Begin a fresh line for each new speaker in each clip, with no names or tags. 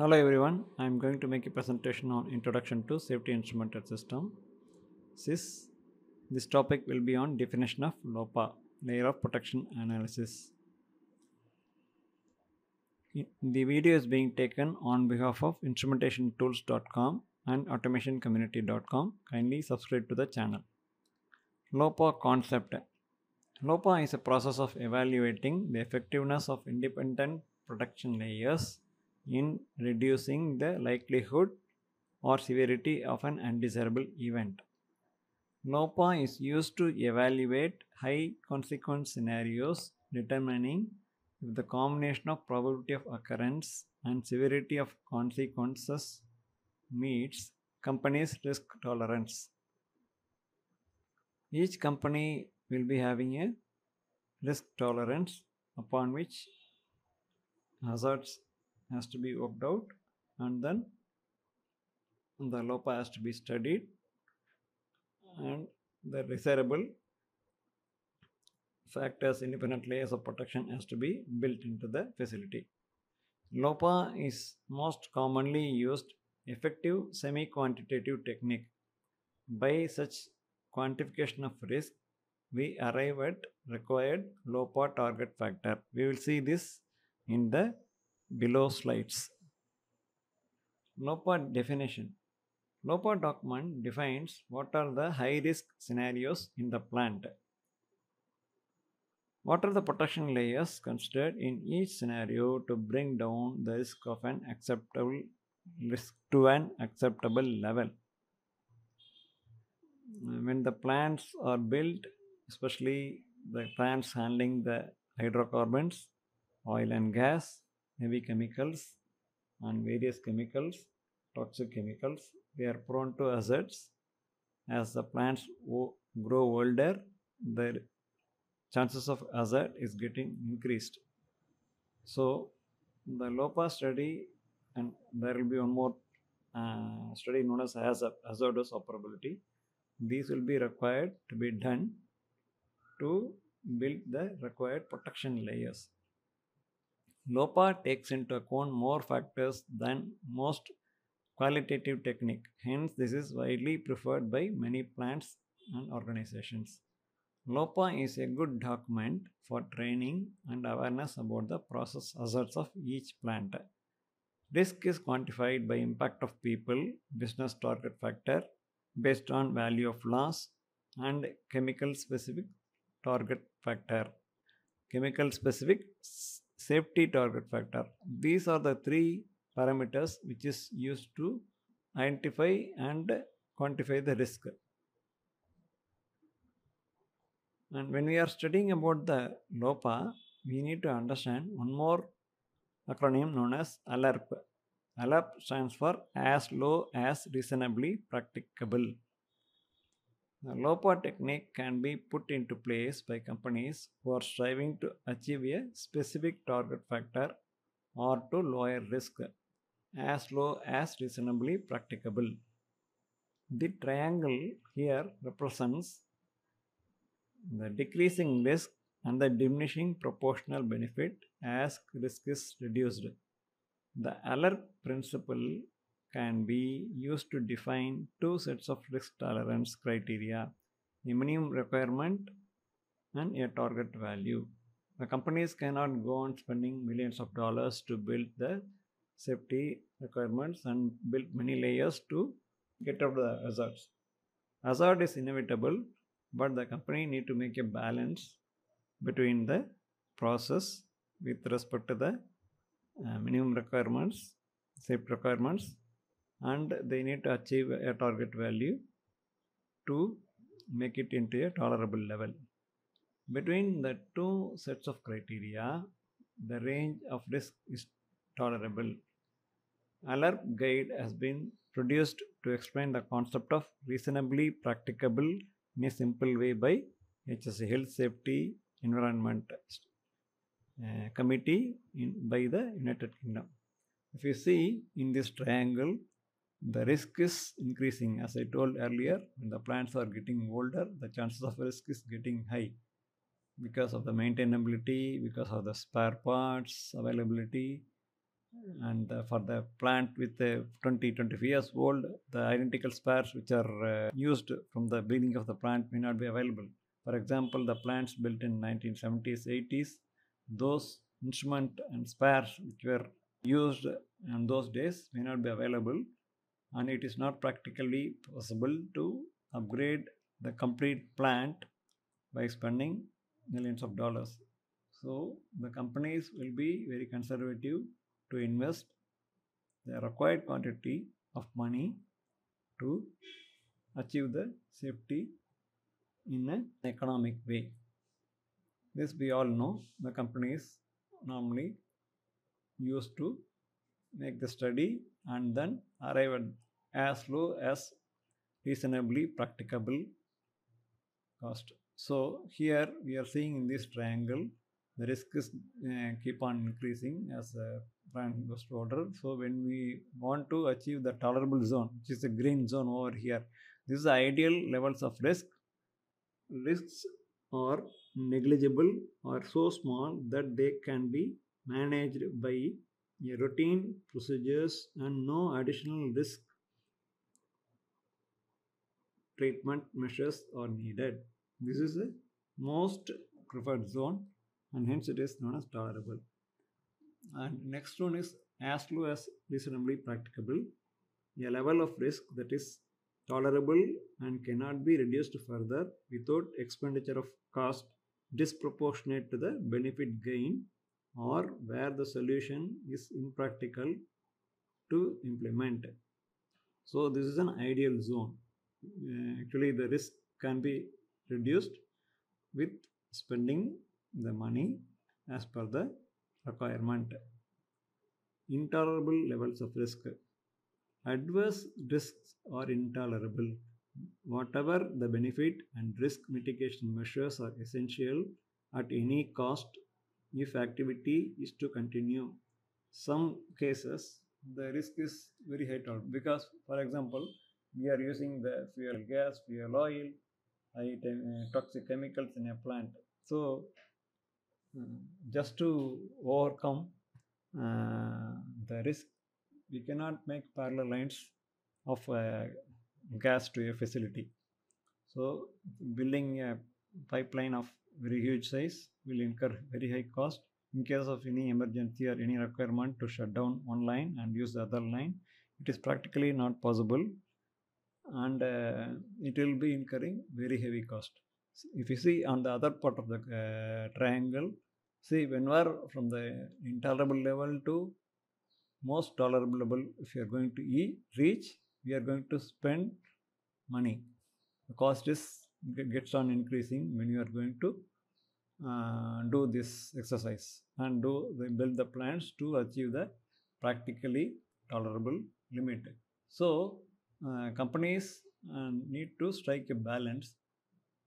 Hello everyone, I am going to make a presentation on Introduction to Safety Instrumented System. SIS. This topic will be on definition of LOPA, Layer of Protection Analysis. The video is being taken on behalf of instrumentationtools.com and automationcommunity.com. Kindly subscribe to the channel. LOPA concept. LOPA is a process of evaluating the effectiveness of independent protection layers in reducing the likelihood or severity of an undesirable event. LOPA is used to evaluate high consequence scenarios determining if the combination of probability of occurrence and severity of consequences meets company's risk tolerance. Each company will be having a risk tolerance upon which hazards has to be worked out and then the LOPA has to be studied and the desirable factors independent layers of protection has to be built into the facility. LOPA is most commonly used effective semi-quantitative technique. By such quantification of risk, we arrive at required LOPA target factor. We will see this in the below slides. LOPA definition. LOPA document defines what are the high risk scenarios in the plant. What are the protection layers considered in each scenario to bring down the risk of an acceptable risk to an acceptable level? When the plants are built, especially the plants handling the hydrocarbons, oil and gas, heavy chemicals, and various chemicals, toxic chemicals, they are prone to hazards. As the plants grow older, their chances of hazard is getting increased. So, the LOPA study, and there will be one more uh, study known as hazard, hazardous operability. These will be required to be done to build the required protection layers. LOPA takes into account more factors than most qualitative technique. Hence, this is widely preferred by many plants and organizations. LOPA is a good document for training and awareness about the process hazards of each plant. Risk is quantified by impact of people, business target factor, based on value of loss, and chemical specific target factor. Chemical specific safety target factor. These are the three parameters which is used to identify and quantify the risk. And when we are studying about the LOPA, we need to understand one more acronym known as ALARP. ALARP stands for as low as reasonably practicable. The LOPA technique can be put into place by companies who are striving to achieve a specific target factor or to lower risk as low as reasonably practicable. The triangle here represents the decreasing risk and the diminishing proportional benefit as risk is reduced. The ALARP principle can be used to define two sets of risk tolerance criteria a minimum requirement and a target value. The companies cannot go on spending millions of dollars to build the safety requirements and build many layers to get out the hazards. Hazard is inevitable, but the company need to make a balance between the process with respect to the uh, minimum requirements, safety requirements, and they need to achieve a target value to make it into a tolerable level. Between the two sets of criteria, the range of risk is tolerable. ALARP guide has been produced to explain the concept of reasonably practicable in a simple way by HSC Health Safety Environment uh, Committee in, by the United Kingdom. If you see in this triangle, the risk is increasing. As I told earlier, when the plants are getting older, the chances of risk is getting high because of the maintainability, because of the spare parts availability, and uh, for the plant with the 20 25 years old the identical spares which are uh, used from the beginning of the plant may not be available. For example the plants built in 1970s 80s those instrument and spares which were used in those days may not be available and it is not practically possible to upgrade the complete plant by spending millions of dollars so the companies will be very conservative to invest the required quantity of money to achieve the safety in an economic way. This we all know the companies normally used to make the study and then arrive at as low as reasonably practicable cost. So here we are seeing in this triangle the risk is uh, keep on increasing as the plant goes to order. So when we want to achieve the tolerable zone, which is the green zone over here, this is the ideal levels of risk. Risks are negligible or so small that they can be managed by a routine procedures and no additional risk treatment measures are needed. This is the most preferred zone and hence it is known as tolerable. And next one is as low as reasonably practicable, a level of risk that is tolerable and cannot be reduced further without expenditure of cost disproportionate to the benefit gain or where the solution is impractical to implement. So this is an ideal zone. Uh, actually the risk can be reduced with spending the money as per the requirement. Intolerable levels of risk. Adverse risks are intolerable. Whatever the benefit and risk mitigation measures are essential at any cost if activity is to continue. Some cases the risk is very high because for example we are using the fuel gas, fuel oil, high toxic chemicals in a plant. So just to overcome uh, the risk, we cannot make parallel lines of uh, gas to a facility. So building a pipeline of very huge size will incur very high cost. In case of any emergency or any requirement to shut down one line and use the other line, it is practically not possible and uh, it will be incurring very heavy cost. If you see on the other part of the uh, triangle, see when we are from the intolerable level to most tolerable level, if you are going to e reach, we are going to spend money. The cost is gets on increasing when you are going to uh, do this exercise and do they build the plans to achieve the practically tolerable limit. So uh, companies uh, need to strike a balance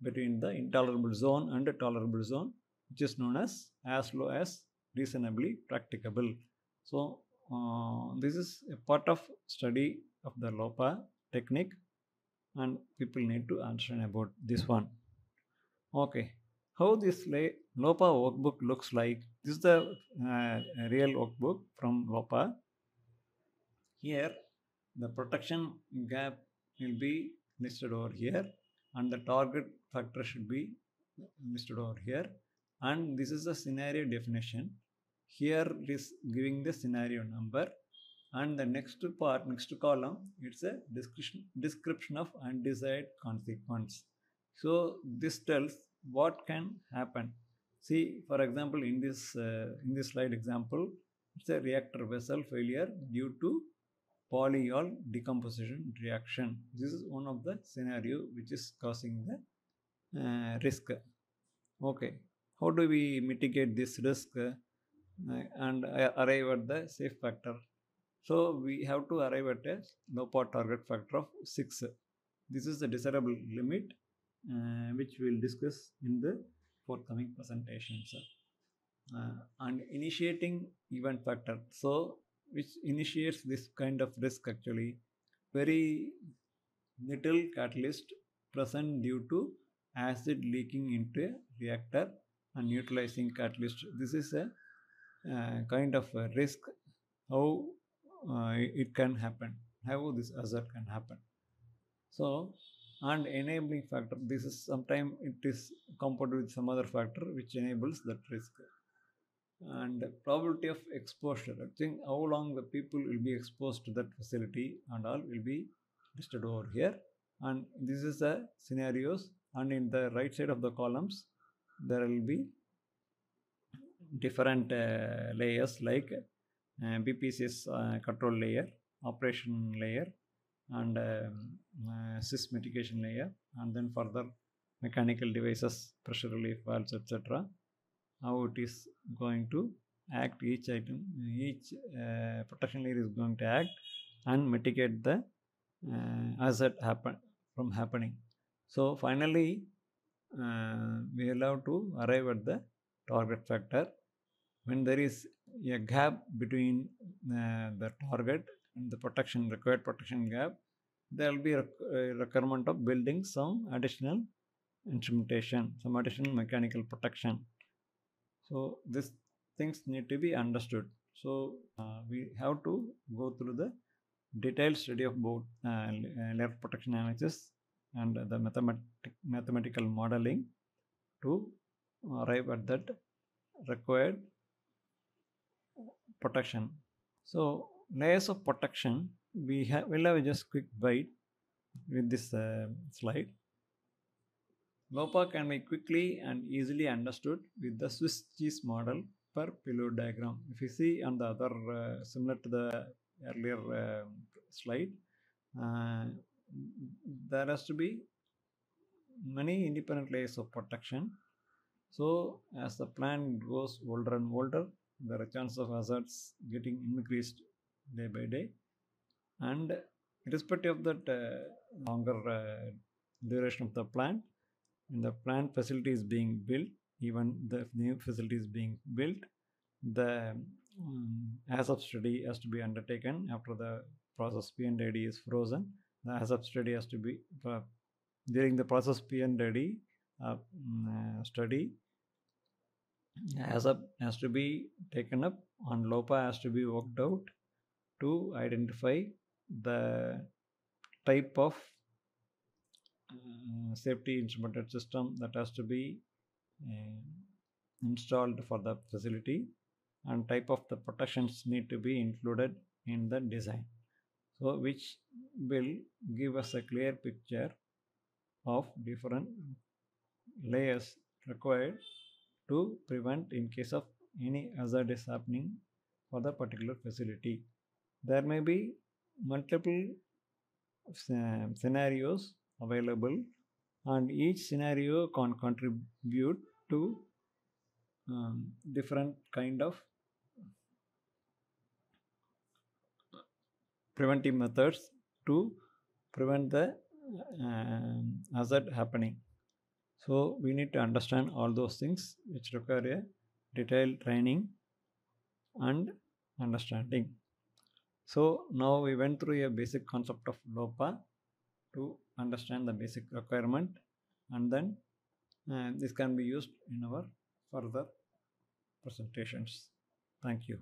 between the intolerable zone and the tolerable zone which is known as as low as reasonably practicable. So uh, this is a part of study of the LOPA technique and people need to understand about this one. Okay, how this LOPA workbook looks like. This is the uh, real workbook from LOPA. Here the protection gap will be listed over here and the target factor should be listed over here and this is the scenario definition here is giving the scenario number and the next part next to column it's a description description of undesired consequence so this tells what can happen see for example in this uh, in this slide example it's a reactor vessel failure due to polyol decomposition reaction. This is one of the scenario which is causing the uh, risk. Okay, how do we mitigate this risk uh, and arrive at the safe factor? So we have to arrive at a LOPA target factor of 6. This is the desirable limit uh, which we will discuss in the forthcoming presentations. Uh, and initiating event factor. So which initiates this kind of risk actually very little catalyst present due to acid leaking into a reactor and neutralizing catalyst this is a uh, kind of a risk how uh, it can happen, how this hazard can happen. So, and enabling factor, this is sometimes it is compounded with some other factor which enables that risk. And probability of exposure, I think how long the people will be exposed to that facility and all will be listed over here. And this is the scenarios and in the right side of the columns there will be different uh, layers like uh, BPCS uh, control layer, operation layer, and um, uh, SIS mitigation layer, and then further mechanical devices, pressure relief valves, etc. How it is going to act each item, each uh, protection layer is going to act and mitigate the uh, hazard happen from happening. So finally, uh, we allow to arrive at the target factor when there is a gap between uh, the target the protection required protection gap there will be a requirement of building some additional instrumentation some additional mechanical protection so these things need to be understood so uh, we have to go through the detailed study of both uh, layer protection analysis and the mathematic mathematical modeling to arrive at that required protection. So layers of protection, we have will have just quick bite with this uh, slide. LOPA can be quickly and easily understood with the Swiss cheese model per pillow diagram. If you see on the other uh, similar to the earlier uh, slide, uh, there has to be many independent layers of protection. So as the plant grows older and older, there are chance of hazards getting increased day by day. And irrespective of that uh, longer uh, duration of the plant when the plant facility is being built even the new facility is being built the um, HAZOP study has to be undertaken. After the process P and ID is frozen the HAZOP study has to be uh, during the process P and ID uh, mm, study HAZOP has to be taken up and LOPA has to be worked out to identify the type of uh, safety instrumented system that has to be uh, installed for the facility and type of the protections need to be included in the design so which will give us a clear picture of different layers required to prevent in case of any hazard is happening for the particular facility. There may be multiple scenarios available and each scenario can contribute to um, different kind of preventive methods to prevent the uh, hazard happening. So we need to understand all those things which require a detailed training and understanding. So now we went through a basic concept of LOPA to understand the basic requirement and then uh, this can be used in our further presentations. Thank you.